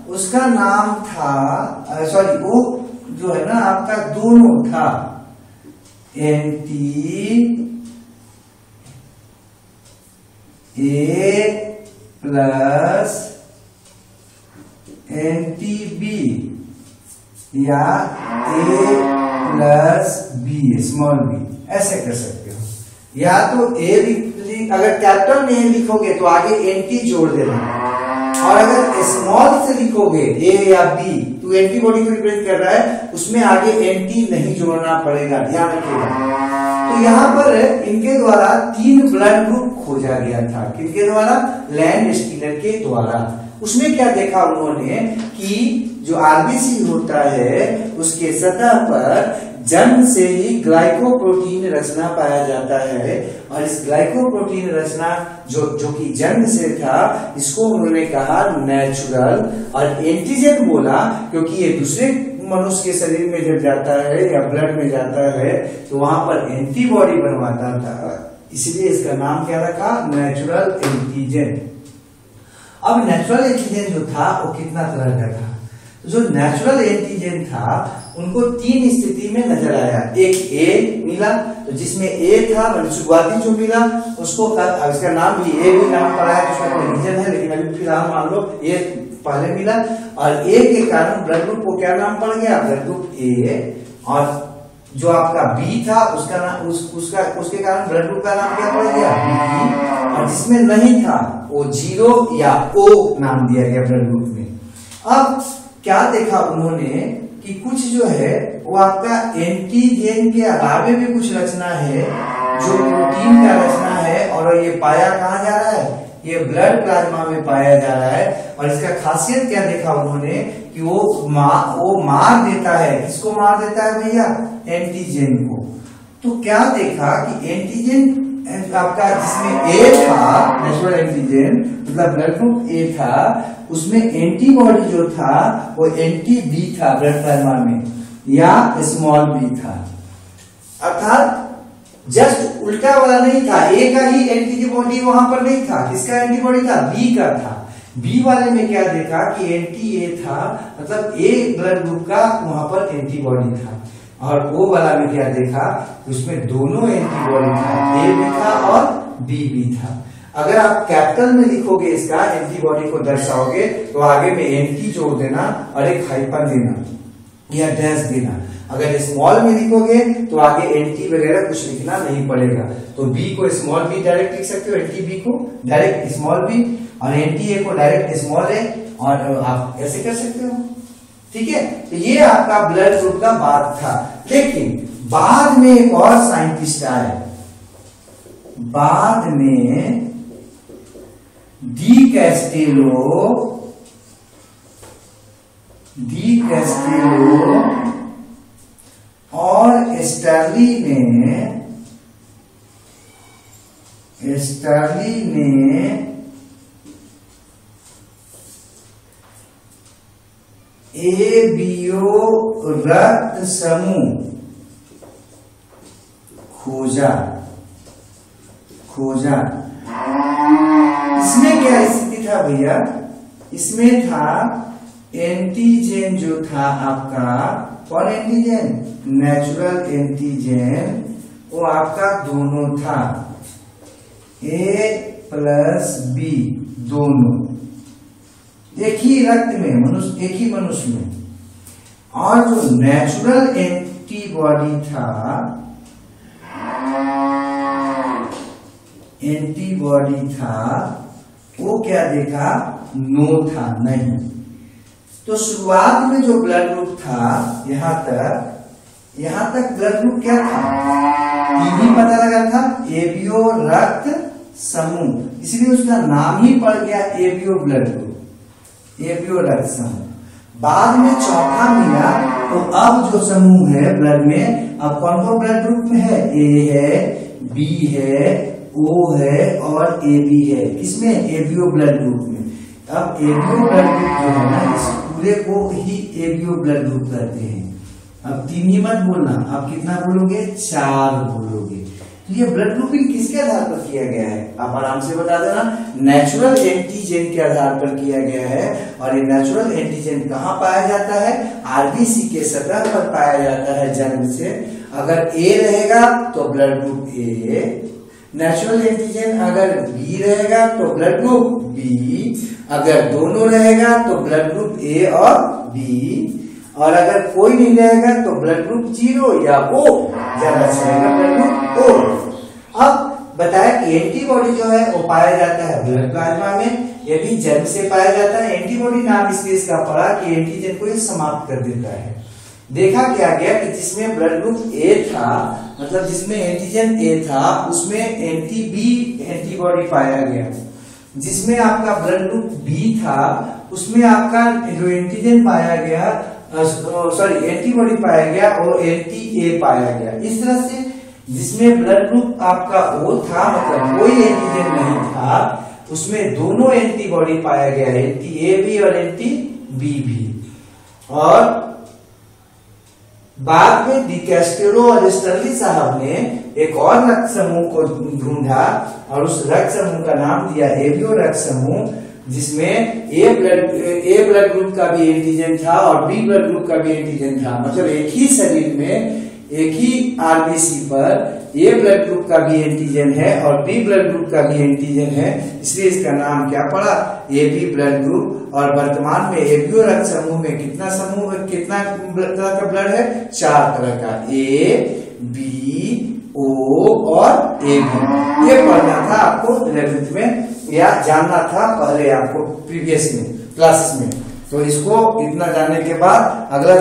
उसका नाम था सॉरी वो जो है ना, आपका दोनों था। Anti A plus anti B या A plus B small B ऐसे कर सकते हो। या तो ए अगर कैपिटल में लिखोगे तो आगे एंटी जोड़ देना। और अगर स्मॉल से लिखोगे ए या बी तो एंटीबॉडी को रिप्रेजेंट कर रहा है, उसमें आगे एंटी नहीं जोड़ना पड़ेगा, ध्यान रखिएगा। तो यहाँ पर इनके द्वारा तीन ब्लड ग्रुप खोजा गया था। किनके द्वारा? लैंड स्टीनर के द्वारा। उसमें क्या देखा उन्होंने कि जो आरबीसी होता है, उसके सतह पर जन्म से ही ग्लाइकोप्रोटीन रचना पाया जाता है। और इस ग्लाइकोप्रोटीन रचना जो जो कि जन्म से था, इसको उन्होंने कहा नेचुरल और एंटीजन बोला, क्योंकि ये दूसरे मनुष्य के शरीर में जब जाता है या ब्लड में जाता है तो वहाँ पर एंटीबॉडी बनवाता था। इसलिए इसका नाम क्या रखा? नेचुरल एंटीजन अब नेचुरल एंटीजन जो था वो कितना तरह का था? जो नेचुरल एंटीजन था उनको तीन स्थिति में नज़र आया। एक ए मिला तो जिसमें ए था मतलब शुरुआती जो मिला उसको इसका नाम भी ए भी नाम पड़ा है उसका रीजन है लेकिन अभी फ़िलहाल मान लो ए पहले मिला। और ए के कारण ब्लड ग्रुप को क्या नाम पड़ गया? ब्लड ग्रुप ए और जो आपका बी था उसका नाम उस, उसका उसके कारण ब्लड ग्रुप का नाम क्या पड़ गया? बी और जिसमें नहीं था वो ज़ीरो या ओ नाम दिया गया ब्लड ग्रुप में। अब क्या देखा उन्होंने कि कुछ जो है, वो आपका एंटीजेन के अलावे भी कुछ रचना है, जो प्रोटीन का रचना है, और ये पाया कहा जा रहा है? ये ब्लड प्लाज्मा में पाया जा रहा है। और इसका खासियत क्या देखा उन्होंने कि वो मार वो मार देता है। किसको मार देता है भैया? एंटीजेन को। तो क्या देखा कि एंटीजेन आपका जिसमें ए था नेचुरल एंटीजन मतलब ब्लड ग्रुप ए था, उसमें एंटीबॉडी जो था, वो एंटी बी था ब्लड प्लाज्मा में, या स्मॉल बी था। अर्थात जस्ट उल्टा वाला नहीं था ए का ही एंटीबॉडी वहाँ पर नहीं था। किसका एंटीबॉडी था? बी का था। बी वाले में क्या देखा कि एंटी ए था मतलब ए ब्लड ग्रुप का वहाँ पर एंटीबॉडी था। और वो वाला में क्या देखा, उसमें दोनों एंटीबॉडी था ए भी था और बी भी था। अगर आप कैपिटल में लिखोगे इसका एंटीबॉडी को दर्शाओगे तो आगे में एंटी जोड़ देना और एक हाइपन देना या डैश देना। अगर स्मॉल में लिखोगे तो आगे एंटी वगैरह कुछ लिखना नहीं पड़ेगा। तो बी को स्मॉल बी डायरेक्ट लिख सकते हो एंटी बी को डायरेक्ट स्मॉल बी और एंटी ए को डायरेक्ट स्मॉल ए और आप ऐसे कर सकते हो। ठीक है? तो ये आपका ब्लड ग्रुप का बात था। लेकिन बाद में एक और साइंटिस्ट आए। बाद में डी कैस्टेलो डी कैस्टेलो और स्टर्ली ने स्टर्ली ने ए बीओ रक्त समूह खोजा। खोजा। इसमें क्या स्थिति था भैया? इसमें था एंटीजेन जो था आपका कौन एंटीजेन नेचुरल एंटीजेन वो आपका दोनों था। ए प्लस बी दोनों। एक ही रक्त में, मनुष्य, एक ही मनुष्य में। और जो नेचुरल एंटीबॉडी था एंटीबॉडी था, वो क्या देखा? नो था, नहीं। तो शुरुआत में जो ब्लड ग्रुप था, यहाँ तक यहाँ तक ब्लड ग्रुप क्या था? टीबी पता लगा था एबीओ रक्त समूह। इसलिए उसका नाम ही पड़ गया एबीओ ब्लड ग्रुप एबीओ रक्त समूह बाद में चौथा मिला तो अब जो समूह है ब्लड में, अब कौन कौन ब्लड ग्रुप में है? ए है बी है ओ है और ए बी है। किसमें? एबीओ ब्लड ग्रुप में। अब एबीओ ब्लड ग्रुप जो है ना, इस पूरे को ही एबीओ ब्लड ग्रुप कहते हैं। अब तीन ही मत बोलना। आप कितना बोलोगे? चार बोलोगे। तो ये ब्लड ग्रुपिंग किसके आधार पर किया गया है? आप आराम से बता देना। नेचुरल एंटीजन के आधार पर किया गया है और ये नेचुरल एंटीजन कहाँ पाया जाता है? आरबीसी के सतह पर पाया जाता है जन्म से। अगर ए रहेगा तो blood group A natural antigen अगर बी रहेगा तो ब्लड ग्रुप बी अगर दोनों रहेगा तो ब्लड ग्रुप ए और बी और अगर कोई नहीं रहेगा तो ब्लड ग्रुप ज़ीरो या ओ ज़्यादा रहेगा ब्लड ग्रुप ओ अब बताया कि एंटीबॉडी जो है, वो पाया जाता है ब्लड प्लाज्मा में। ये भी जन्म से पाया जाता है। एंटीबॉडी नाम इसलिए इसका पड़ा कि एंटीजन को समाप्त कर देता है। देखा क्या गया कि जिसमें ब्लड ग्रुप ए था मतलब जिसमें एंटीजन ए था, उसमें एंटी बी एंटीबॉडी पाया गया। जिसमें आपका ब्लड ग्रुप बी था, उसमें आपका जो एंटीजन पाया गया सॉरी एंटीबॉडी पाया गया और एंटी ए पाया गया। इस तरह से जिसमें ब्लड ग्रुप आपका ओ था मतलब कोई एंटीजन नहीं था, उसमें दोनों एंटीबॉडी पाया गया एंटी ए भी और एंटी बी भी। और बाद में डिकेस्टेरो और स्टर्ली साहब ने एक और रक्त समूह को ढूंढा और उस रक्त समूह का नाम दिया एबियो रक्त समूह। जिसमें A blood A blood group का भी एंटीजन था और बी ब्लड ग्रुप का भी एंटीजन था। मतलब एक ही शरीर में एक ही आरबीसी पर ए ब्लड ग्रुप का भी एंटीजन है और बी ब्लड ग्रुप का भी एंटीजन है। इसलिए इसका नाम क्या पड़ा? ए बी ब्लड ग्रुप और वर्तमान में एबीओ रक्त समूह में कितना समूह, कितना तरह का ब्लड है? चार तरह का। ए बी ओ और ए बी ये पढ़ना था आपको इलेवेंथ में। या जानना था पहले आपको प्रीवियस में, क्लासेस में। तो इसको इतना जानने के बाद अगला